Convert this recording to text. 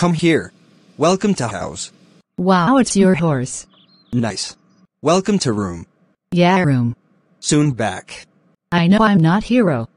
Come here. Welcome to house. Wow, it's your horse. Nice. Welcome to room. Yeah, room. Soon back. I know I'm not hero.